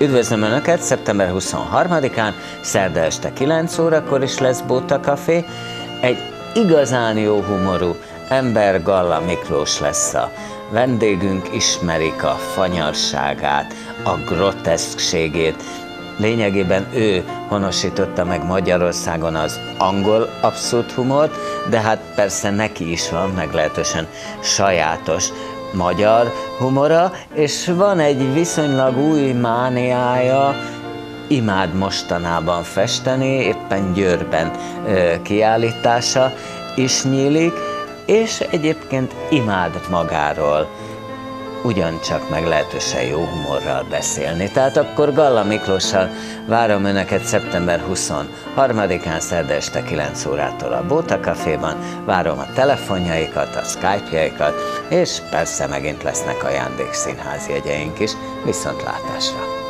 Üdvözlöm Önöket, szeptember 23-án, szerda este 9 órakor is lesz Bóta Café. Egy igazán jó humorú ember Galla Miklós lesz a vendégünk, ismerik a fanyarságát, a groteszkségét. Lényegében ő honosította meg Magyarországon az angol abszurd humort, de hát persze neki is van meglehetősen sajátos magyar humora, és van egy viszonylag új mániája, imád mostanában festeni, éppen Győrben kiállítása is nyílik, és egyébként imád magáról ugyancsak meglehetősen jó humorral beszélni. Tehát akkor Galla Miklóssal várom Önöket szeptember 23-án szerda este 9 órától a Bóta Caféban, várom a telefonjaikat, a Skype-jaikat, és persze megint lesznek ajándékszínházi jegyeink is, viszontlátásra!